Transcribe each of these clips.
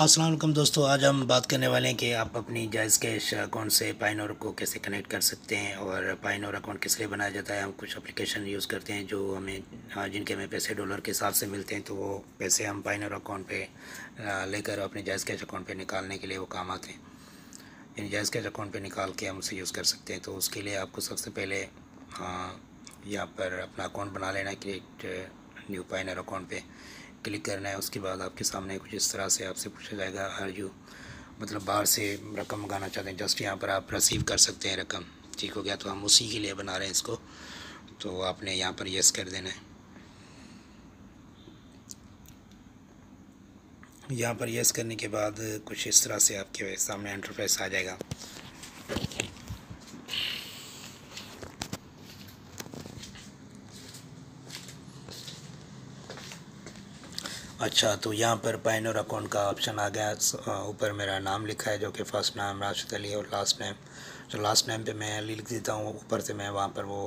असलम दोस्तों आज हम बात करने वाले हैं कि आप अपनी जायज़ कैश अकाउंट से पाइनोर को कैसे कनेक्ट कर सकते हैं और पाइनोर अकाउंट किस लिए बनाया जाता है। हम कुछ एप्लीकेशन यूज़ करते हैं जो हमें हाँ, जिनके हमें पैसे डॉलर के हिसाब से मिलते हैं तो वो पैसे हम पाइनोर अकाउंट पे लेकर अपने जायज़ कैश अकाउंट पे निकालने के लिए वो काम आते हैं। यानी जायज़ कैश अकाउंट पर निकाल के हम उसे यूज़ कर सकते हैं। तो उसके लिए आपको सबसे पहले हाँ, यहाँ पर अपना अकाउंट बना लेना क्रिएट न्यू पाइनर अकाउंट पर क्लिक करना है, उसके बाद आपके सामने कुछ इस तरह से आपसे पूछा जाएगा हर यू मतलब बाहर से रकम मंगाना चाहते हैं, जस्ट यहाँ पर आप रिसीव कर सकते हैं रकम। ठीक हो गया? तो हम उसी के लिए बना रहे हैं इसको। तो आपने यहाँ पर यस कर देना है। यहाँ पर यस करने के बाद कुछ इस तरह से आपके सामने इंटरफेस आ जाएगा। अच्छा तो यहाँ पर पाइनर अकाउंट का ऑप्शन आ गया। ऊपर मेरा नाम लिखा है, जो कि फ़र्स्ट नाम राशिद अली और लास्ट नेम तो लास्ट नेम पे मैं अली लिख देता हूँ, ऊपर से मैं वहाँ पर वो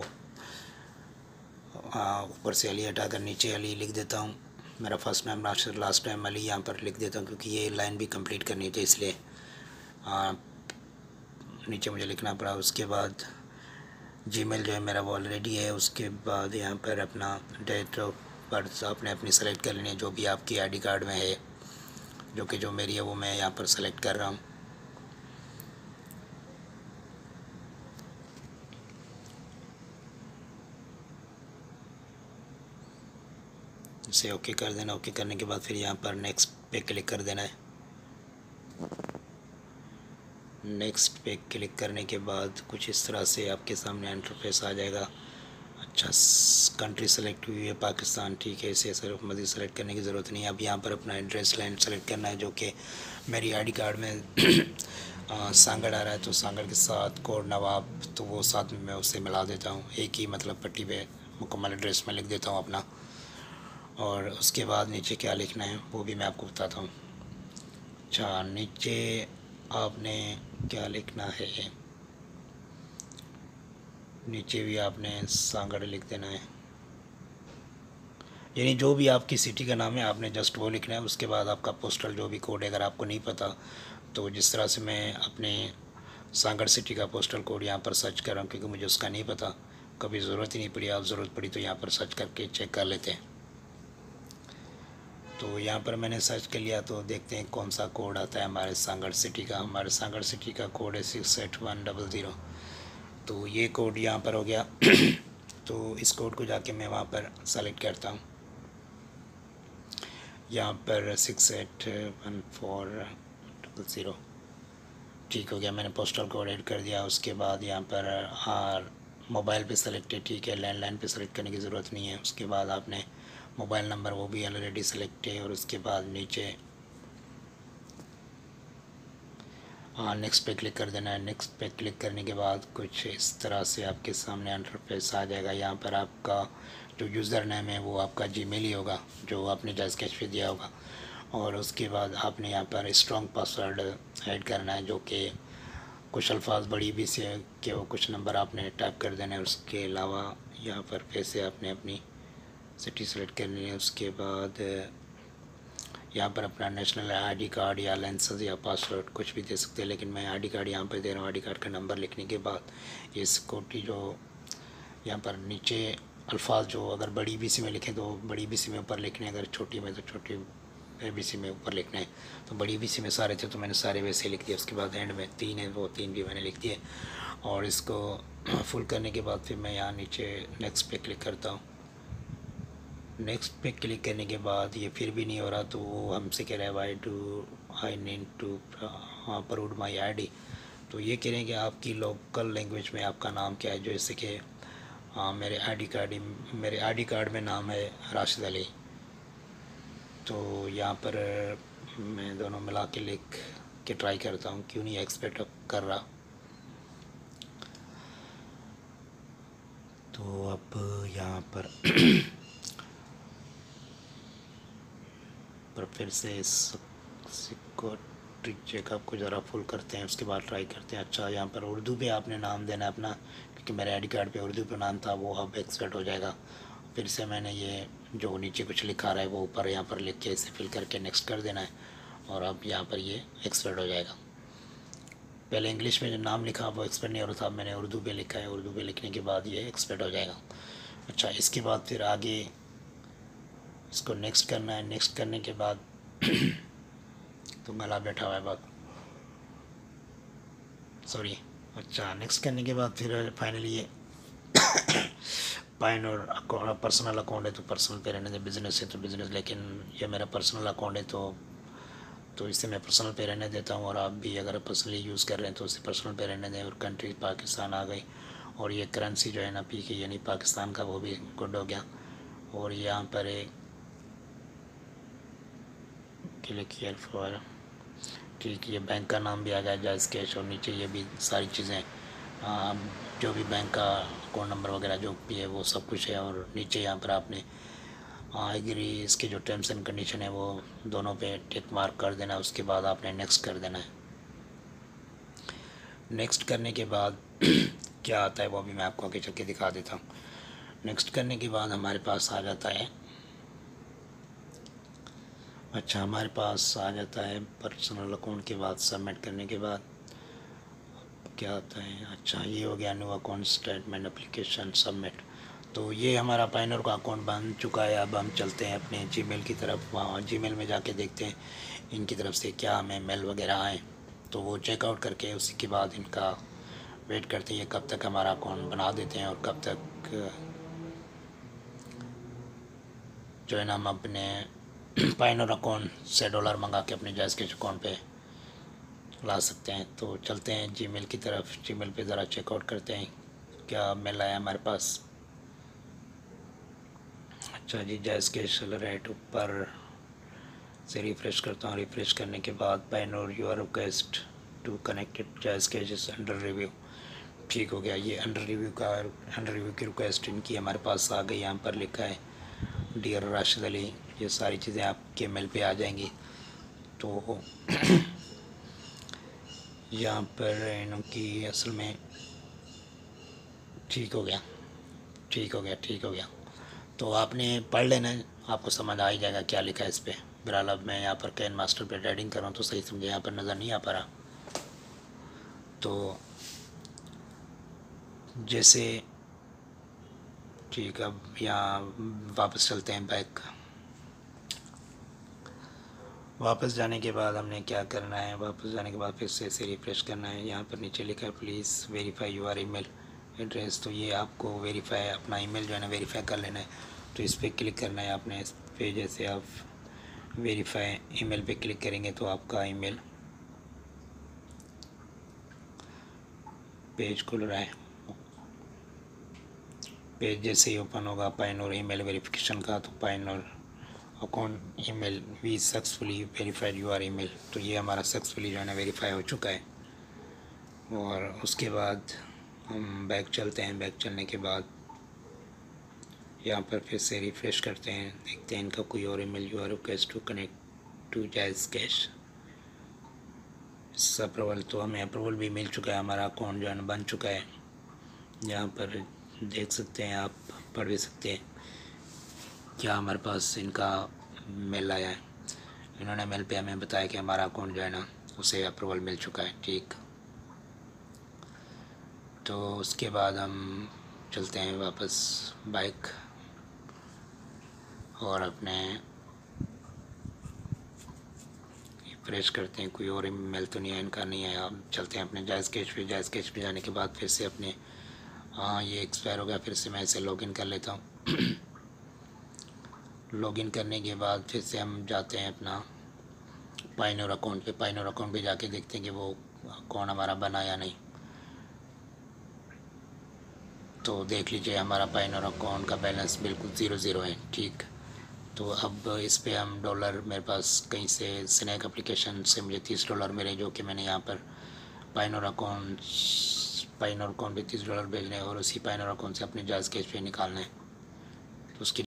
ऊपर से अली हटाकर नीचे अली लिख देता हूँ। मेरा first name Rashid last name Ali यहाँ पर लिख देता हूँ, क्योंकि ये लाइन भी कंप्लीट करनी थी इसलिए। नीचे मुझे लिखना पड़ा, उसके बाद जीमेल जो है मेरा वो ऑलरेडी है, उसके बाद यहाँ पर अपना डेट ऑफ़ बर्थ आपने अपनी सेलेक्ट कर लेनी है, जो भी आपकी आईडी कार्ड में है, जो कि जो मेरी है, वो मैं यहाँ पर सेलेक्ट कर रहा हूँ। इसे ओके कर देना ओके करने के बाद फिर यहाँ पर नेक्स्ट पे क्लिक कर देना है। नेक्स्ट पे क्लिक करने के बाद कुछ इस तरह से आपके सामने इंटरफेस आ जाएगा। अच्छा कंट्री सेलेक्ट हुई है, पाकिस्तान ठीक है, इसे सिर्फ़ मज़ीद सेलेक्ट करने की ज़रूरत नहीं है। अब यहाँ पर अपना एड्रेस लाइन सेलेक्ट करना है, जो कि मेरी आईडी कार्ड में सांगड़ आ रहा है तो सांगड़ के साथ कोड नवाब तो वो साथ में मैं उससे मिला देता हूँ। एक ही मतलब पट्टी पे मुकम्मल एड्रेस में लिख देता हूँ अपना। और उसके बाद नीचे क्या लिखना है, वो भी मैं आपको बताता हूँ। अच्छा नीचे आपने क्या लिखना है? नीचे भी आपने सांगड़ लिख देना है। यानी जो भी आपकी सिटी का नाम है, आपने जस्ट वो लिखना है, उसके बाद आपका पोस्टल जो भी कोड है, अगर आपको नहीं पता तो जिस तरह से मैं अपने सांगड़ सिटी का पोस्टल कोड यहाँ पर सर्च कर रहा हूँ, क्योंकि मुझे उसका नहीं पता, कभी ज़रूरत ही नहीं पड़ी। आप ज़रूरत पड़ी तो यहाँ पर सर्च करके चेक कर लेते हैं। तो यहाँ पर मैंने सर्च कर लिया तो देखते हैं कौन सा कोड आता है हमारे सांगड़ सिटी का। हमारे सांगड़ सिटी का कोड है six eight one double zero तो ये कोड यहाँ पर हो गया। तो इस कोड को जाके मैं वहाँ पर सेलेक्ट करता हूँ। यहाँ पर six eight one four double zero ठीक हो गया, मैंने पोस्टल कोड ऐड कर दिया। उसके बाद यहाँ पर आर मोबाइल पे सेलेक्ट है, ठीक है। लैंडलाइन पे सेलेक्ट करने की ज़रूरत नहीं है। उसके बाद आपने मोबाइल नंबर वो भी ऑलरेडी सेलेक्ट है और उसके बाद नीचे हाँ नेक्स्ट पे क्लिक कर देना है। नेक्स्ट पे क्लिक करने के बाद कुछ इस तरह से आपके सामने इंटरफेस आ जाएगा। यहाँ पर आपका जो यूज़र नेम है, वो आपका जीमेल ही होगा, जो आपने जैस कैश पे दिया होगा। और उसके बाद आपने यहाँ पर स्ट्रॉन्ग पासवर्ड ऐड करना है, जो कि कुछ अल्फाज बड़ी भी से कि वो कुछ नंबर आपने टाइप कर देना है। उसके अलावा यहाँ पर पैसे आपने अपनी सिटी सेलेक्ट करनी है। उसके बाद यहाँ पर अपना नेशनल आईडी कार्ड या लेंसेज या पासवर्ड कुछ भी दे सकते हैं, लेकिन मैं आईडी कार्ड यहाँ पर दे रहा हूँ। आईडी कार्ड का नंबर लिखने के बाद ये सिक्योरिटी जो यहाँ पर नीचे अल्फाज जो अगर बड़ी बी सी में लिखें तो बड़ी बी सी में ऊपर लिखने, अगर छोटी में तो छोटी ए बी सी में ऊपर लिखना। है तो बड़ी बी सी में सारे थे तो मैंने सारे वैसे लिख दिए। उसके बाद एंड में तीन है, वो तीन भी मैंने लिख दिए। और इसको फुल करने के बाद फिर मैं यहाँ नीचे नेक्स्ट पे क्लिक करता हूँ। नेक्स्ट पे क्लिक करने के बाद ये फिर भी नहीं हो रहा तो वो हमसे कह रहा है why do I need to approve my I तो ये कह रहे हैं कि आपकी लोकल लैंग्वेज में आपका नाम क्या है, जो जैसे कि हाँ मेरे आईडी कार्ड मेरे आईडी कार्ड में नाम है राशिद अली। तो यहाँ पर मैं दोनों मिला के लिख के ट्राई करता हूँ, क्यों नहीं एक्सपेक्ट कर रहा। तो अब यहाँ पर पर फिर से सिक्योरिटी चेकअप को ज़रा फुल करते हैं, उसके बाद ट्राई करते हैं। अच्छा यहाँ पर उर्दू पे आपने नाम देना है अपना, क्योंकि मेरे आईडी कार्ड पे उर्दू पे नाम था, वो अब एक्सपेक्ट हो जाएगा। फिर से मैंने ये जो नीचे कुछ लिखा रहा है, वो ऊपर यहाँ पर लिख के इसे फिल करके नेक्स्ट कर देना है, और अब यहाँ पर ये एक्सपर्ट हो जाएगा। पहले इंग्लिश में जो नाम लिखा, वो एक्सपर्ट नहीं हो रहा था मैंने उर्दू पे लिखा है, उर्दू पे लिखने के बाद ये एक्सपर्ट हो जाएगा। अच्छा इसके बाद फिर आगे इसको नेक्स्ट करना है नेक्स्ट करने के बाद तो गला बैठा हुआ है बात सॉरी अच्छा नेक्स्ट करने के बाद फिर फाइनली ये पाइन और अकाउंट पर्सनल अकाउंट है तो पर्सनल पे रहने दें बिज़नेस है तो बिज़नेस लेकिन ये मेरा पर्सनल अकाउंट है तो तो इसे मैं पर्सनल पे रहने देता हूँ और आप भी अगर पर्सनली यूज़ कर रहे हैं तो उसे पर्सनल पे रहने दें और कंट्री पाकिस्तान आ गई। और ये करेंसी जो है ना पी के यानी पाकिस्तान का वो भी गुड हो गया। और यहाँ पर एक क्लिक केयर फॉर ठीक ये बैंक का नाम भी आ जाए जायज़ कैश और नीचे ये भी सारी चीज़ें जो भी बैंक का अकाउंट नंबर वगैरह जो भी है, वो सब कुछ है और नीचे यहाँ पर आपने एग्री इसके जो टर्म्स एंड कंडीशन है, वो दोनों पे टिक मार्क कर देना, उसके बाद आपने नेक्स्ट कर देना है। नेक्स्ट करने के बाद क्या आता है, वो भी मैं आपको आगे चल के दिखा देता हूँ। नेक्स्ट करने के बाद हमारे पास आ जाता है अच्छा हमारे पास आ जाता है पर्सनल अकाउंट के बाद सबमिट करने के बाद। क्या आता है? अच्छा ये हो गया new account statement application submit तो ये हमारा पाइनर का अकाउंट बन चुका है। अब हम चलते हैं अपने जीमेल की तरफ़। वहाँ जीमेल में जाके देखते हैं, इनकी तरफ़ से क्या हमें मेल वगैरह आए। तो वो चेकआउट करके उसी के बाद इनका वेट करते हैं कब तक हमारा अकाउंट बना देते हैं और कब तक, जो है ना, हम अपने पाइनर अकाउंट से डॉलर मंगा के अपने जायज़ के अकाउंट पे ला सकते हैं? तो चलते हैं जीमेल की तरफ़। जीमेल पे ज़रा चेकआउट करते हैं क्या मेल आया हमारे पास। अच्छा जी जैस के राइट ऊपर से रिफ़्रेश करता हूँ। रिफ़्रेश करने के बाद Payoneer your request to connected JazzCash under review ठीक हो गया। ये अंडर रिव्यू का अंडर रिव्यू की रिक्वेस्ट इनकी हमारे पास आ गई। यहाँ पर लिखा है डियर राशिद अली ये सारी चीज़ें आपके मेल पे आ जाएँगी। तो यहाँ पर इनकी असल में ठीक हो गया। ठीक हो गया, ठीक हो गया। तो आपने पढ़ लेना, आपको समझ आ ही जाएगा क्या लिखा है इस पर बहरहाल अब मैं यहाँ पर कैन मास्टर पर राइडिंग कर रहा हूँ तो सही समझे यहाँ पर नज़र नहीं आ पा रहा। तो जैसे, ठीक, अब यहाँ वापस चलते हैं बैक। वापस जाने के बाद हमने क्या करना है? वापस जाने के बाद फिर से इसे रिफ्रेश करना है। यहाँ पर नीचे लिखा है please verify your email address तो ये आपको वेरीफाई अपना ईमेल जो है ना वेरीफाई कर लेना है। तो इस पर क्लिक करना है आपने। इस पर जैसे आप वेरीफाई ईमेल पे क्लिक करेंगे तो आपका ईमेल पेज खुल रहा है। पेज जैसे ही ओपन होगा पाइन और ईमेल वेरिफिकेशन का तो Payoneer account email we successfully verified your email तो ये हमारा सक्सेसफुली जो है ना वेरीफाई हो चुका है। और उसके बाद हम बैक चलते हैं। बैक चलने के बाद यहाँ पर फिर से रिफ़्रेश करते हैं। देखते हैं इनका कोई और email your request to connect to JazzCash इस अप्रूवल तो हमें अप्रूवल भी मिल चुका है। हमारा अकाउंट जो है ना बन चुका है। यहाँ पर देख सकते हैं आप, पढ़ भी सकते हैं। क्या हमारे पास इनका मेल आया है? इन्होंने मेल पे हमें बताया कि हमारा अकाउंट जो है ना, उसे अप्रूवल मिल चुका है, ठीक। तो उसके बाद हम चलते हैं वापस बाइक और अपने फ्रेश करते हैं। कोई और मेल तो नहीं है इनका नहीं है हम चलते हैं अपने जायज़ कैश पे। जायज़ कैश पे जाने के बाद फिर से अपने हाँ ये एक्सपायर हो गया। फिर से मैं इसे लॉगिन कर लेता हूँ। लॉगिन करने के बाद फिर से हम जाते हैं अपना पाइनर अकाउंट पे। पाइनर अकाउंट पे जाके देखते हैं कि वो कौन हमारा बना या नहीं। तो देख लीजिए, हमारा पाइनर अकाउंट का बैलेंस बिल्कुल ज़ीरो ज़ीरो है, ठीक। तो अब इस पर हम डॉलर मेरे पास कहीं से स्नैक एप्लीकेशन से मुझे तीस डॉलर मिले, जो कि मैंने यहाँ पर पाइनर अकाउंट पाइनर अकाउंट पे तीस डॉलर भेजने और उसी पाइनर अकाउंट से अपने जायज़ कैश पे निकालना है। तो उसकी